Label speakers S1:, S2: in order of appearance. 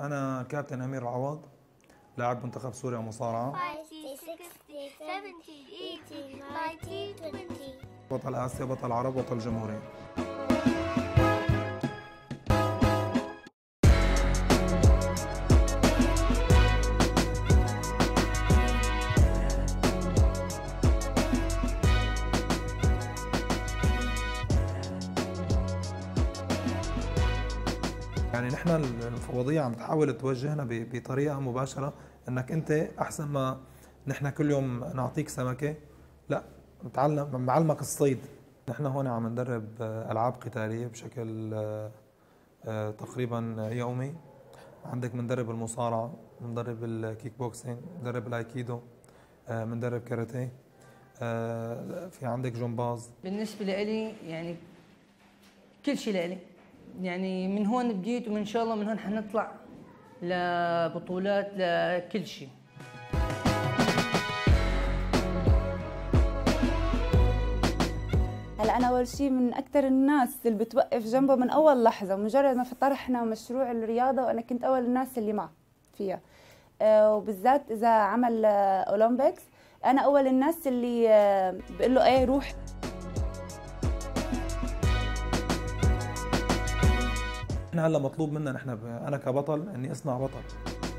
S1: أنا كابتن أمير العوض لاعب منتخب سوريا مصارعة
S2: 50, 60, 70, 80, 90, 20.
S1: بطل آسيا بطل العرب بطل الجمهورية يعني نحن المفوضية عم تحاول توجهنا بطريقة مباشرة إنك أنت أحسن ما نحن كل يوم نعطيك سمكة. لا نتعلم نعلمك الصيد. نحن هون عم ندرب آه، ألعاب قتالية بشكل آه، آه، تقريبا يومي. عندك بندرب المصارعة بندرب الكيك بوكسينج بندرب الايكيدو بندرب كاراتيه في عندك جمباز
S3: بالنسبة لإلي يعني كل شيء لإلي. يعني من هون بديت ومن شاء الله من هون حنطلع لبطولات لكل شيء.
S4: هلا أنا أول شيء من أكثر الناس اللي بتوقف جنبه من أول لحظة مجرد ما طرحنا مشروع الرياضة وأنا كنت أول الناس اللي معه فيها. آه، وبالذات إذا عمل آه، اولمبيكس أنا أول الناس اللي آه، بقول له إيه روح.
S1: إحنا هلا مطلوب منا نحن أنا كبطل إني أصنع بطل.